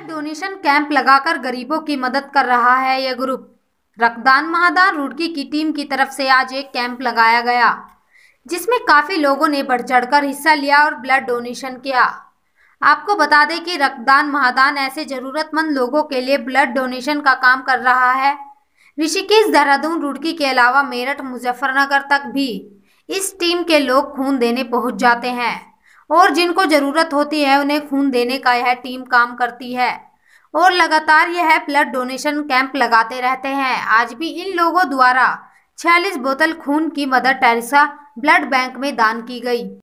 Donation camp लगाकर गरीबों की मदद कर रहा है यह ग्रुप। रक्तदान महादान रुड़की की टीम की तरफ़ से आज एक कैंप लगाया गया, जिसमें काफ़ी लोगों ने बढ़ चढ़कर हिस्सा लिया और ब्लड डोनेशन किया। आपको बता दें कि रक्तदान महादान ऐसे जरूरतमंद लोगों के लिए ब्लड डोनेशन का काम कर रहा है। ऋषिकेश, देहरादून, रुड़की के अलावा मेरठ, मुजफ्फरनगर तक भी इस टीम के लोग खून देने पहुँच जाते हैं। और जिनको ज़रूरत होती है, उन्हें खून देने का यह टीम काम करती है। और लगातार यह ब्लड डोनेशन कैंप लगाते रहते हैं। आज भी इन लोगों द्वारा छियालीस बोतल खून की मदर टेरेसा ब्लड बैंक में दान की गई।